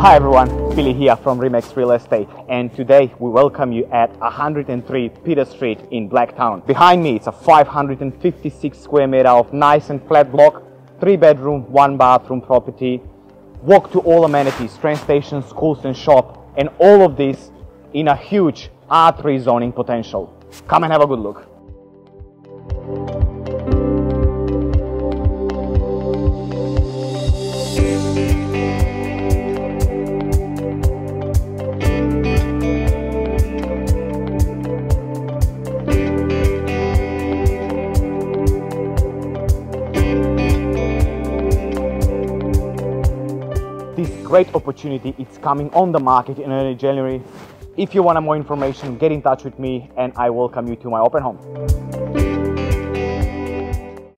Hi everyone, Billy here from Remax Real Estate and today we welcome you at 103 Peter Street in Blacktown. Behind me it's a 556 square meter of nice and flat block, 3 bedroom, 1 bathroom property, walk to all amenities, train stations, schools and shop and all of this in a huge R3 zoning potential. Come and have a good look. This great opportunity it's coming on the market in early January. If you want more information, get in touch with me and I welcome you to my open home.